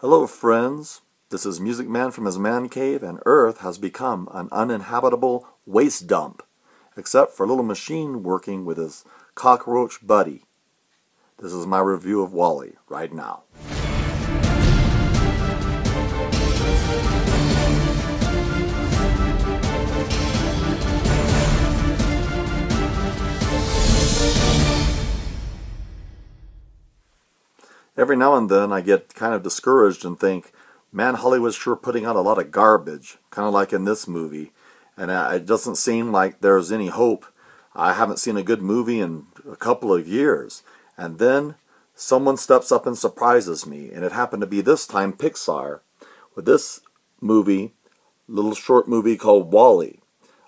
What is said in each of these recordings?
Hello, friends. This is Music Man from his man cave, and Earth has become an uninhabitable waste dump, except for a little machine working with his cockroach buddy. This is my review of WALL-E right now. Every now and then I get kind of discouraged and think, man, Hollywood's sure putting out a lot of garbage, kind of like in this movie. And it doesn't seem like there's any hope. I haven't seen a good movie in a couple of years. And then someone steps up and surprises me. And it happened to be this time Pixar with this movie, little short movie called WALL-E,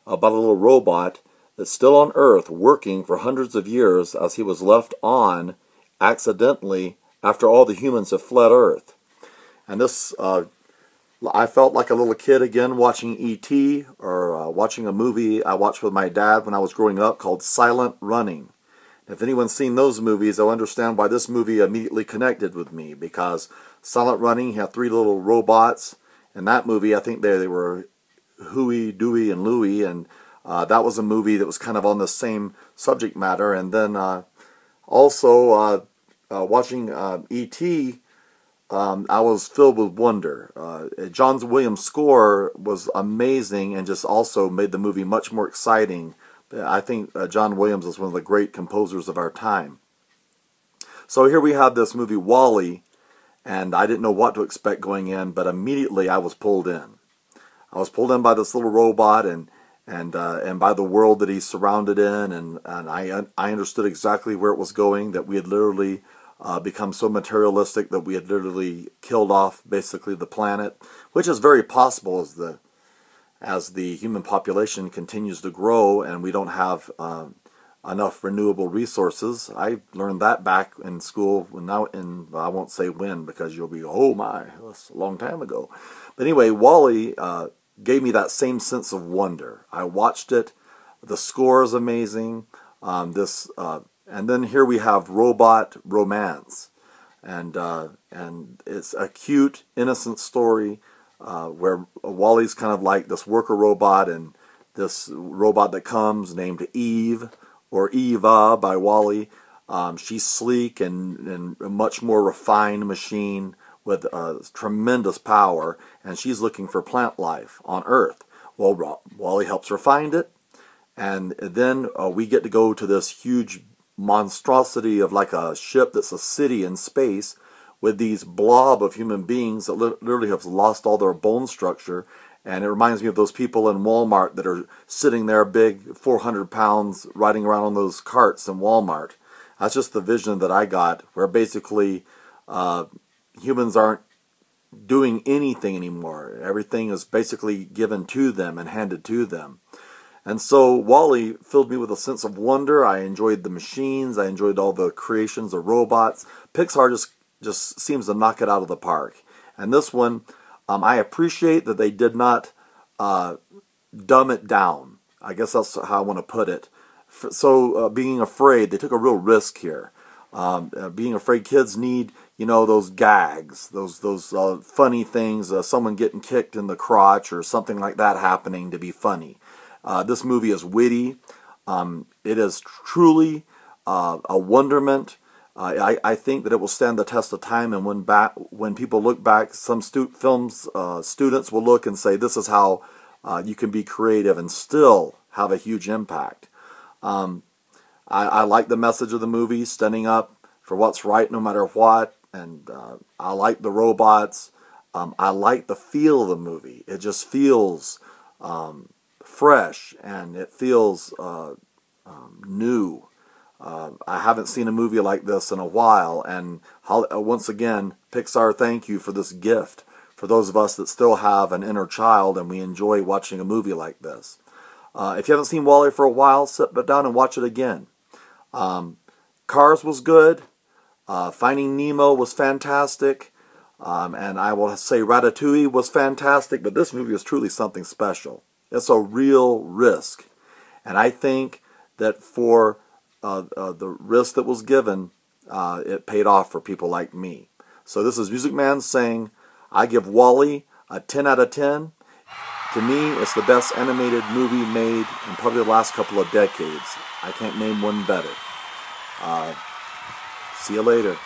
about a little robot that's still on Earth working for hundreds of years as he was left on accidentally after all the humans have fled Earth. And this, uh, I felt like a little kid again watching E.T. or uh, watching a movie I watched with my dad when I was growing up called Silent Running. If anyone's seen those movies, they'll understand why this movie immediately connected with me because Silent Running had three little robots. In that movie, I think they, they were Huey, Dewey, and Louie, and uh, that was a movie that was kind of on the same subject matter. And then uh, also uh, uh, watching uh, E.T., um, I was filled with wonder. Uh, John Williams' score was amazing and just also made the movie much more exciting. I think uh, John Williams is one of the great composers of our time. So here we have this movie WALL-E, and I didn't know what to expect going in, but immediately I was pulled in. I was pulled in by this little robot and and uh, and by the world that he's surrounded in, and and I I understood exactly where it was going. That we had literally uh, become so materialistic that we had literally killed off basically the planet, which is very possible as the as the human population continues to grow and we don't have uh, enough renewable resources. I learned that back in school. Now, in I won't say when because you'll be oh my, that's a long time ago. But anyway, WALL-E uh, gave me that same sense of wonder. I watched it. The score is amazing. Um, this uh, and then here we have robot romance, and uh, and it's a cute, innocent story uh, where WALL-E's kind of like this worker robot, and this robot that comes named Eve or Eva by WALL-E. Um, she's sleek and, and a much more refined machine with uh, tremendous power, and she's looking for plant life on Earth. Well, WALL-E helps her find it, and then uh, we get to go to this huge monstrosity of like a ship that's a city in space with these blob of human beings that literally have lost all their bone structure. And it reminds me of those people in Walmart that are sitting there big, 400 pounds, riding around on those carts in Walmart. That's just the vision that I got, where basically uh, humans aren't doing anything anymore. Everything is basically given to them and handed to them. And so WALL-E filled me with a sense of wonder. I enjoyed the machines. I enjoyed all the creations of robots. Pixar just just seems to knock it out of the park. And this one, um, I appreciate that they did not uh, dumb it down. I guess that's how I want to put it. So uh, being afraid, they took a real risk here. Um, uh, being afraid, kids need you know those gags, those those uh, funny things, uh, someone getting kicked in the crotch or something like that happening to be funny. Uh, this movie is witty. Um, it is truly uh, a wonderment. Uh, I, I, think that it will stand the test of time, and when back when people look back, some stu films uh, students will look and say, "This is how uh, you can be creative and still have a huge impact." Um, I, I, like the message of the movie, standing up for what's right no matter what, and uh, I like the robots. Um, I like the feel of the movie. It just feels um, fresh and it feels uh, um, new. Uh, I haven't seen a movie like this in a while, and uh, once again, Pixar, thank you for this gift for those of us that still have an inner child and we enjoy watching a movie like this. Uh, if you haven't seen WALL-E for a while, sit down and watch it again. Um, Cars was good. Uh, Finding Nemo was fantastic. Um, and I will say Ratatouille was fantastic, but this movie is truly something special. It's a real risk. And I think that for uh, uh, the risk that was given, uh, it paid off for people like me. So this is Music Man saying, I give WALL-E a 10 out of 10. To me, it's the best animated movie made in probably the last couple of decades. I can't name one better. Uh, see you later.